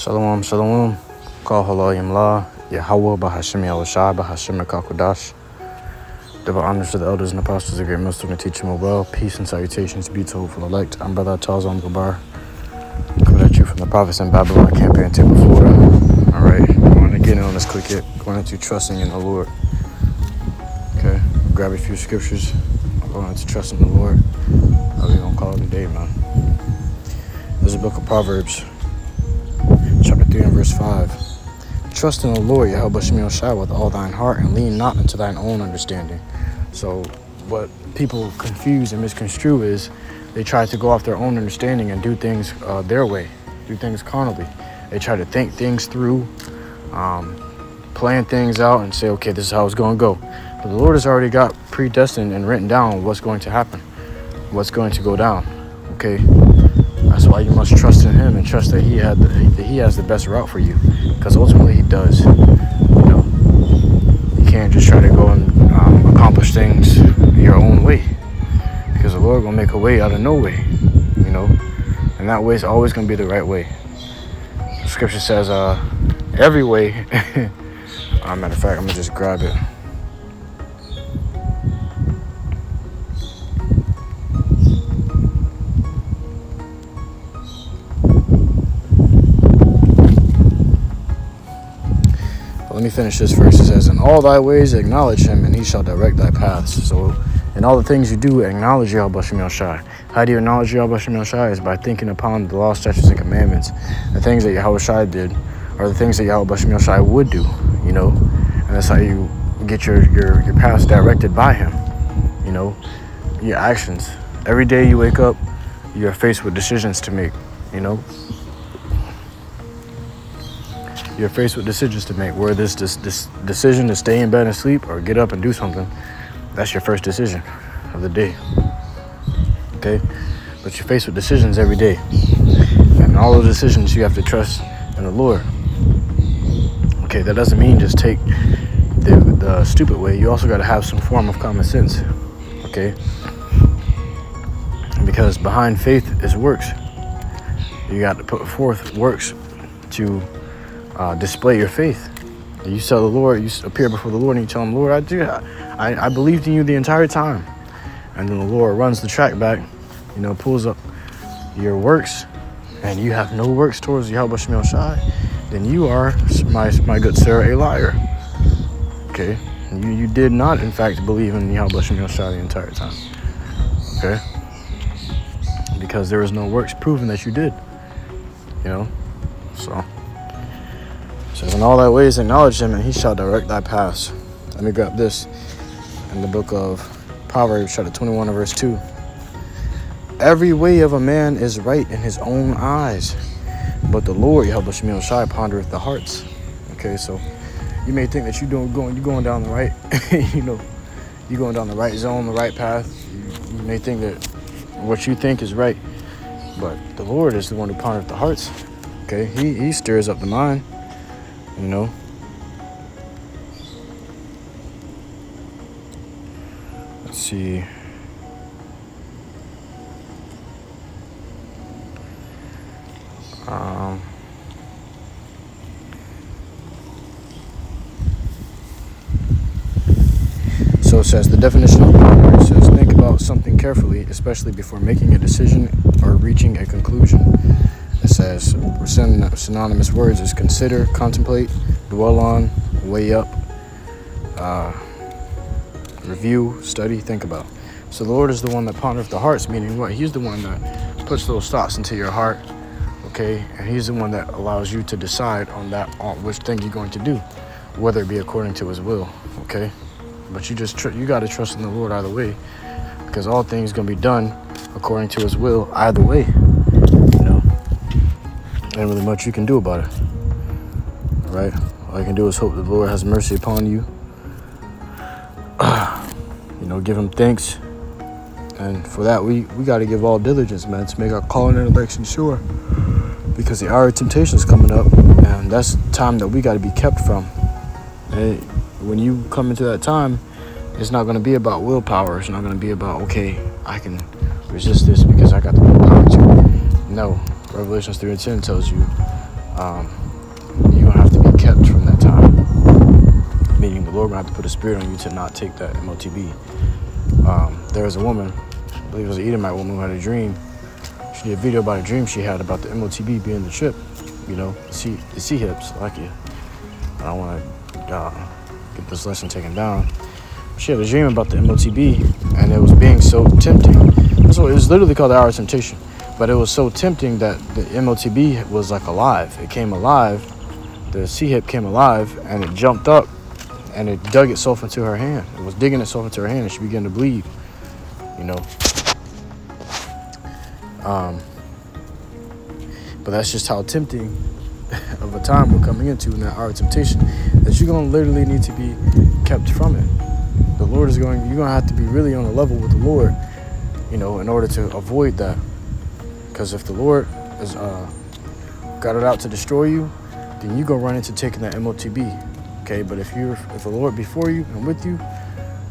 Shalom, shalom. Kal Halalyam La. Yahawah Bahasham Yahawashi Bahasham Kakodash. Double honors to the elders and apostles, the great master and teach them well. Peace and salutations be to hopeful elect. I'm Brother Charles Gabar. Coming at you from the prophets in Babylon campaign table, Florida. All right, want to get in on this quick hit. Going into trusting in the Lord. Okay, grab a few scriptures. I'm going into trusting the Lord. How we gonna call it a day, man? There's a book of Proverbs, 3 and verse 5. Trust in the Lord, Yahweh Shemil Shai, with all thine heart, and lean not into thine own understanding. So, what people confuse and misconstrue is they try to go off their own understanding and do things uh, their way, do things carnally. They try to think things through, um, plan things out, and say, okay, this is how it's going to go. But the Lord has already got predestined and written down what's going to happen, what's going to go down. Okay, that's why you must trust in Him and trust that He had the, that He has the best route for you, because ultimately He does. You know, you can't just try to go and um, accomplish things your own way, because the Lord gonna make a way out of no way. You know, and that way is always gonna be the right way. Scripture says, uh, every way. uh, matter of fact, I'm gonna just grab it. Finish this verse. It says, In all thy ways acknowledge him, and he shall direct thy paths. So, in all the things you do, acknowledge Yahweh Shem Shai. How do you acknowledge Yahweh Shem Shai? Is by thinking upon the law, statutes, and commandments. The things that Yahawashi did are the things that Yahweh Shem Shai would do, you know? And that's how you get your, your, your paths directed by him, you know? Your actions. Every day you wake up, you're faced with decisions to make, you know? You're faced with decisions to make. Where this, this this decision to stay in bed and sleep or get up and do something, that's your first decision of the day. Okay, but you're faced with decisions every day, and all the decisions you have to trust in the Lord. Okay, that doesn't mean just take the the stupid way. You also got to have some form of common sense. Okay, because behind faith is works. You got to put forth works to uh, display your faith. You tell the Lord, you appear before the Lord and you tell him, Lord, I do, I, I believed in you the entire time. And then the Lord runs the track back, you know, pulls up your works, and you have no works towards Yahweh Shemel Shai, then you are, my, my good sir, a liar. Okay? You, you did not, in fact, believe in Yahweh Shemel Shai the entire time. Okay? Because there is no works proving that you did. You know? So says, In all thy ways acknowledge him, and he shall direct thy paths. Let me grab this in the book of Proverbs, chapter 21, verse 2. Every way of a man is right in his own eyes, but the Lord, Yahweh Shemil Shai, pondereth the hearts. Okay, so you may think that you're doing going you're going down the right, you know, you're going down the right zone, the right path. You, you may think that what you think is right, but the Lord is the one who pondereth the hearts. Okay, he, he stirs up the mind you know? Let's see. Um, so it says the definition of ponder says think about something carefully, especially before making a decision or reaching a conclusion. It says synonymous words is consider, contemplate, dwell on, weigh up, uh, review, study, think about. So the Lord is the one that pondereth the hearts, meaning what? He's the one that puts those thoughts into your heart, okay? And He's the one that allows you to decide on that, on which thing you're going to do, whether it be according to His will, okay? But you just you got to trust in the Lord either way, because all things gonna be done according to His will either way ain't really much you can do about it. Right? All you can do is hope the Lord has mercy upon you. you know, give him thanks. And for that, we, we got to give all diligence, man, to make our calling and election sure. Because the hour of temptation is coming up, and that's time that we got to be kept from. When you come into that time, it's not going to be about willpower. It's not going to be about, okay, I can resist this because I got the willpower to. No, Revelations 3 and 10 tells you um, you're gonna have to be kept from that time. Meaning the Lord gonna have to put a spirit on you to not take that MOTB. Um, there was a woman, I believe it was an Edomite woman who had a dream. She did a video about a dream she had about the MOTB being the chip, you know, the C, the C hips, like it. I don't want to uh, get this lesson taken down. She had a dream about the MOTB, and it was being so tempting. So it was literally called the hour of temptation, but it was so tempting that the MOTB was like alive. It came alive. The C hip came alive, and it jumped up, and it dug itself into her hand. It was digging itself into her hand, and she began to bleed. You know. Um, but that's just how tempting of a time we're coming into in that hour of temptation that you're going to literally need to be kept from it. The Lord is going, you're going to have to be really on a level with the Lord, you know, in order to avoid that. Because if the Lord has uh, got it out to destroy you, then you go run into taking that MOTB. Okay, but if you're if the Lord before you and with you,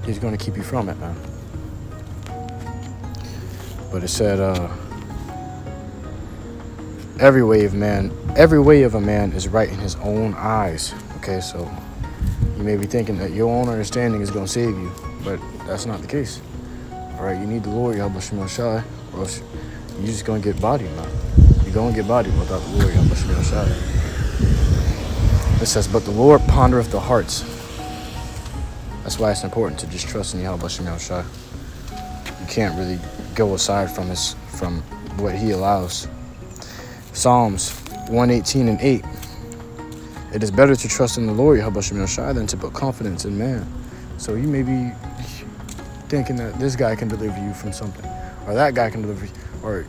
He's going to keep you from it, man. But it said, uh, every way of man, every way of a man is right in his own eyes. Okay, so you may be thinking that your own understanding is going to save you, but that's not the case. All right, you need the Lord, Yahweh Shai, or else you're just to get bodied, man. You're to get bodied without the Lord, Yahawashi. It says, but the Lord pondereth the hearts. That's why it's important to just trust in Yahawashi. You can't really go aside from his from what he allows. Psalms 118 and 8. It is better to trust in the Lord, Yahawashi, than to put confidence in man. So you may be thinking that this guy can deliver you from something, or that guy can deliver you, or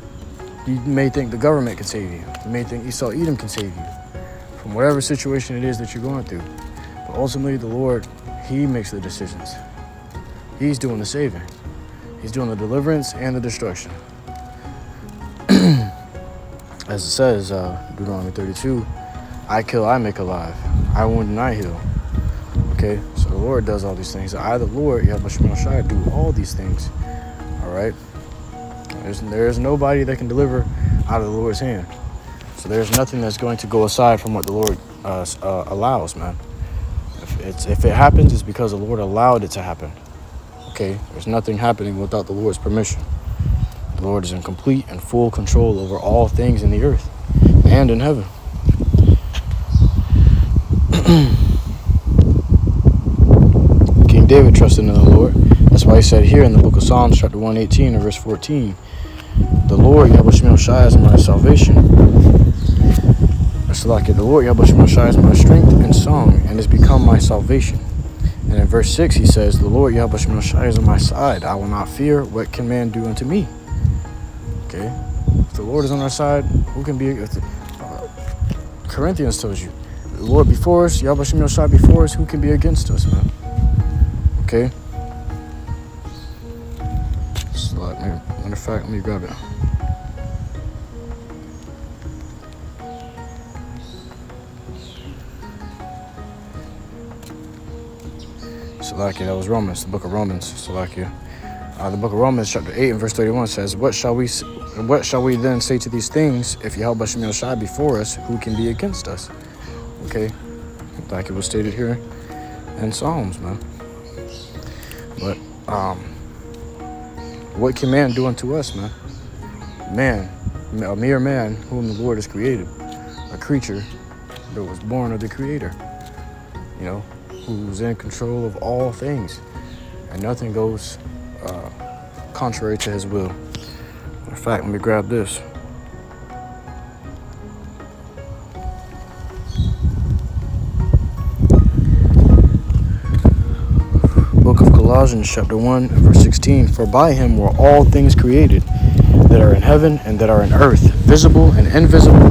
you may think the government can save you. You may think Esau Edom can save you from whatever situation it is that you're going through. But ultimately, the Lord, He makes the decisions. He's doing the saving. He's doing the deliverance and the destruction. As it says, uh, Deuteronomy 32, I kill, I make alive. I wound and I heal. Okay, so the Lord does all these things. I, the Lord, Yahawashi, do all these things. All right? There's, there's nobody that can deliver out of the Lord's hand. So there's nothing that's going to go aside from what the Lord uh, uh, allows, man. If, if it happens, it's because the Lord allowed it to happen. Okay? There's nothing happening without the Lord's permission. The Lord is in complete and full control over all things in the earth and in heaven. King David trusted in the Lord. That's why he said here in the book of Psalms, chapter 118 and verse 14, The Lord, Yahawashi, is my salvation. It. The Lord, Yahawashi, is my strength and song, and has become my salvation. And in verse 6, he says, The Lord, Yahawashi, is on my side. I will not fear. What can man do unto me? Okay? If the Lord is on our side, who can be... Uh, Corinthians tells you, the Lord before us, Yahawashi before us, who can be against us, man? Okay? Of fact, let me grab it. Salakia, that was Romans, the book of Romans, Salakia. Uh, the book of Romans, chapter 8 and verse 31 says, What shall we what shall we then say to these things? If Yahweh Shem Shai before us, who can be against us? Okay, like it was stated here in Psalms, man. But um, what can man do unto us, man? Man, a mere man whom the Lord has created, a creature that was born of the Creator, you know, who's in control of all things, and nothing goes uh, contrary to His will. In fact, let me grab this. Colossians chapter 1 verse 16 For by him were all things created that are in heaven and that are in earth visible and invisible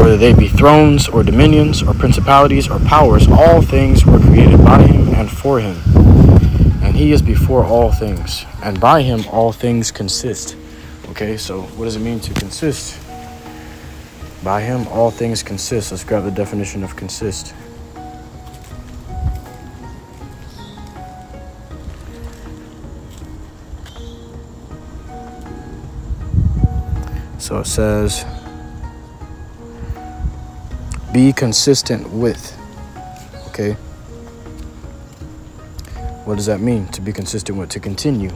whether they be thrones or dominions or principalities or powers all things were created by him and for him. And he is before all things and by him all things consist. Okay so what does it mean to consist? By him all things consist. Let's grab the definition of consist So it says, Be consistent with. Okay? What does that mean? To be consistent with, to continue.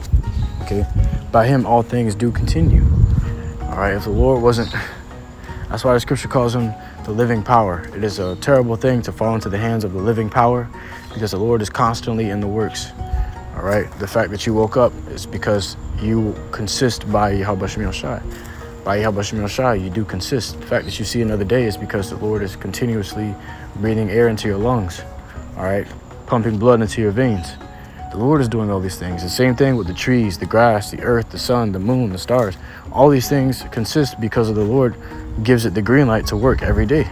Okay? By him, all things do continue. All right? If the Lord wasn't, that's why the scripture calls him the living power. It is a terrible thing to fall into the hands of the living power because the Lord is constantly in the works. All right? The fact that you woke up is because you consist by Yahawashi. By Yahawashi, you do consist. The fact that you see another day is because the Lord is continuously breathing air into your lungs. All right? Pumping blood into your veins. The Lord is doing all these things. The same thing with the trees, the grass, the earth, the sun, the moon, the stars. All these things consist because of the Lord gives it the green light to work every day.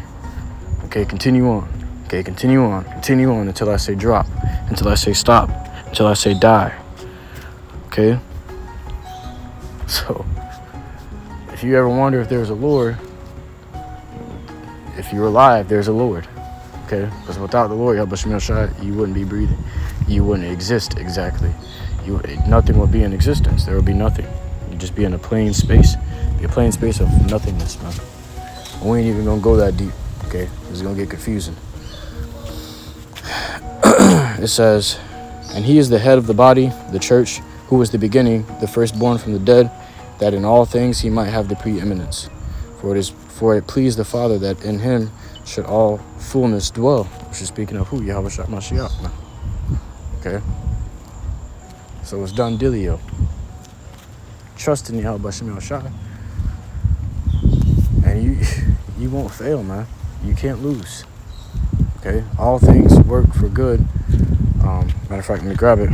Okay, continue on. Okay, continue on. Continue on until I say drop, until I say stop, until I say die. Okay? So, if you ever wonder if there's a Lord, if you're alive, there's a Lord. Okay? Because without the Lord, you wouldn't be breathing you wouldn't exist exactly. You nothing would be in existence. There would be nothing. You'd just be in a plain space. Be a plain space of nothingness, man. We ain't even gonna go that deep. Okay, it's gonna get confusing. it says, and he is the head of the body, the church, who was the beginning, the firstborn from the dead, that in all things he might have the preeminence. For it is for it pleased the Father that in him should all fullness dwell. Which is speaking of who? Yahweh Mashiach. Okay? So it's done dealio. Trust in Yahweh Shemel. And you you won't fail, man. You can't lose. Okay? All things work for good. Um, matter of fact, let me grab it.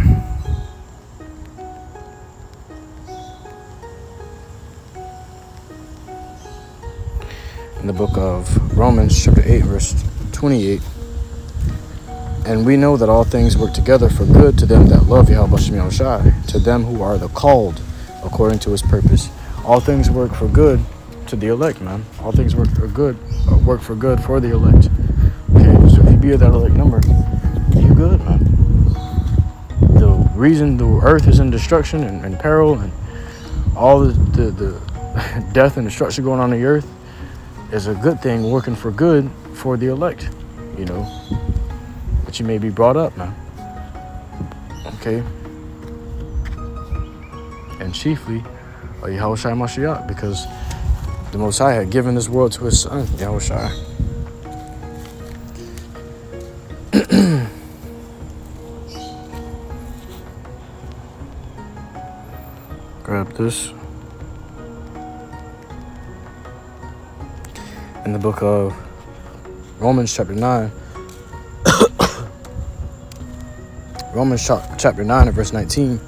In the book of Romans, chapter 8, verse 28. And we know that all things work together for good to them that love Yahweh Shem to them who are the called according to his purpose. All things work for good to the elect, man. All things work for good, uh, work for good for the elect. Okay, so if you be that elect number, you good, man. The reason the earth is in destruction and, and peril and all the, the, the death and destruction going on the earth is a good thing working for good for the elect, you know But you may be brought up now. Okay? And chiefly, Yahweh Mashiach, because the Most High had given this world to his son, Yahawashi. Grab this. In the book of Romans, chapter 9. Romans chapter 9 and verse 19.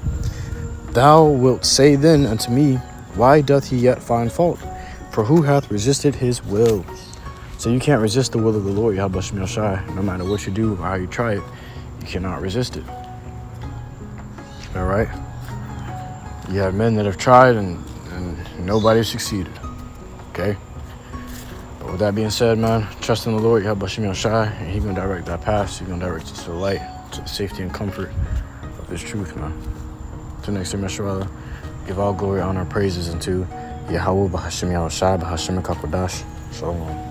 Thou wilt say then unto me, Why doth he yet find fault? For who hath resisted his will? So you can't resist the will of the Lord, Yahawashi. No matter what you do or how you try it, you cannot resist it. All right? You have men that have tried and, and nobody succeeded. Okay? With that being said, man, trust in the Lord, Yahawashi, and He's to direct that path. He's to direct us to the light to the safety and comfort of His truth, man. To next time, Yeshua, give all glory, honor, praises unto Yahawah, Bahasham Yahawashi, Bahasham Kakodash. Shalom.